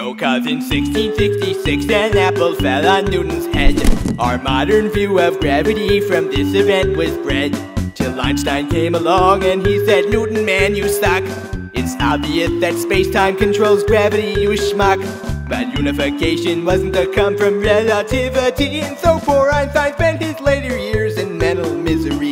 Cause in 1666 an apple fell on Newton's head. Our modern view of gravity from this event was bred. Till Einstein came along and he said, Newton, man, you suck. It's obvious that space-time controls gravity, you schmuck. But unification wasn't to come from relativity, and so poor Einstein spent his later years in mental misery.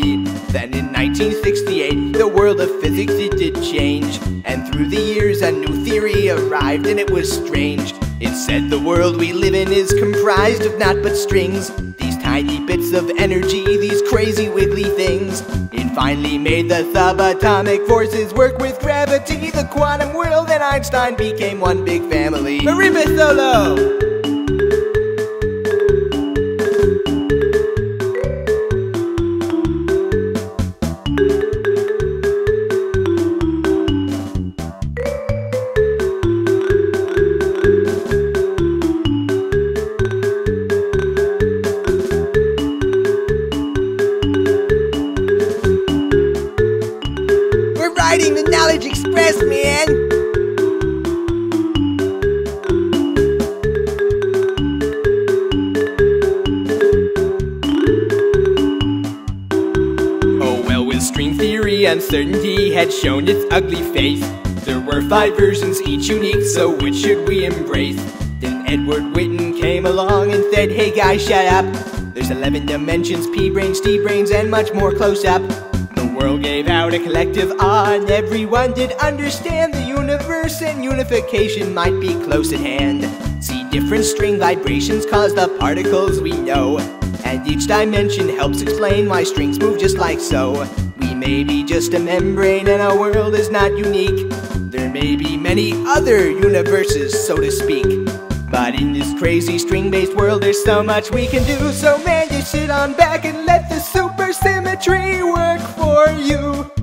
Then in 1968, the world of physics it did change, and through the years a new theory arrived, and it was strange. It said the world we live in is comprised of not but strings, these tiny bits of energy, these crazy wiggly things. It finally made the subatomic forces work with gravity, the quantum world, and Einstein became one big family. Marimba solo! Riding the Knowledge Express, man! Oh string theory uncertainty had shown its ugly face, there were five versions, each unique, so which should we embrace? Then Edward Witten came along and said, Hey guys, shut up! There's 11 dimensions, P branes, D branes, and much more close up. World gave out a collective awe, and everyone did understand the universe and unification might be close at hand. See, different string vibrations cause the particles we know. And each dimension helps explain why strings move just like so. We may be just a membrane and our world is not unique. There may be many other universes, so to speak. But in this crazy string-based world, there's so much we can do. So man, you sit on back and let the supersymmetry work for you.